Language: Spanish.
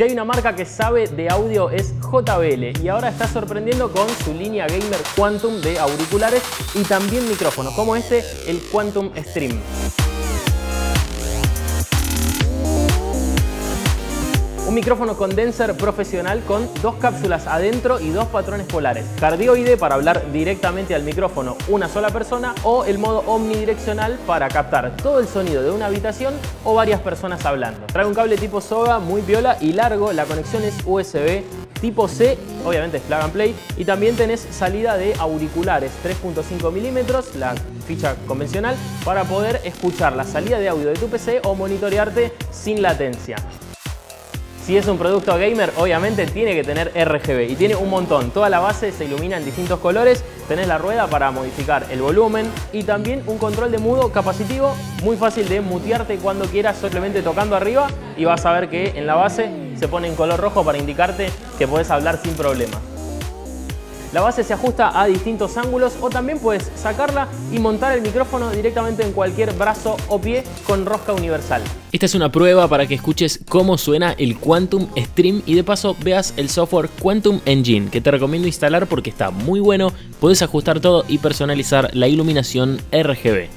Si hay una marca que sabe de audio es JBL y ahora está sorprendiendo con su línea gamer Quantum de auriculares y también micrófonos como este, el Quantum Stream. Un micrófono condenser profesional con dos cápsulas adentro y dos patrones polares. Cardioide para hablar directamente al micrófono una sola persona o el modo omnidireccional para captar todo el sonido de una habitación o varias personas hablando. Trae un cable tipo soga muy viola y largo, la conexión es USB tipo C, obviamente es plug and play, y también tenés salida de auriculares 3.5 milímetros, la ficha convencional, para poder escuchar la salida de audio de tu PC o monitorearte sin latencia. Si es un producto gamer, obviamente tiene que tener RGB y tiene un montón. Toda la base se ilumina en distintos colores. Tenés la rueda para modificar el volumen y también un control de mudo capacitivo. Muy fácil de mutearte cuando quieras simplemente tocando arriba y vas a ver que en la base se pone en color rojo para indicarte que puedes hablar sin problema. La base se ajusta a distintos ángulos o también puedes sacarla y montar el micrófono directamente en cualquier brazo o pie con rosca universal. Esta es una prueba para que escuches cómo suena el Quantum Stream y de paso veas el software Quantum Engine que te recomiendo instalar porque está muy bueno, puedes ajustar todo y personalizar la iluminación RGB.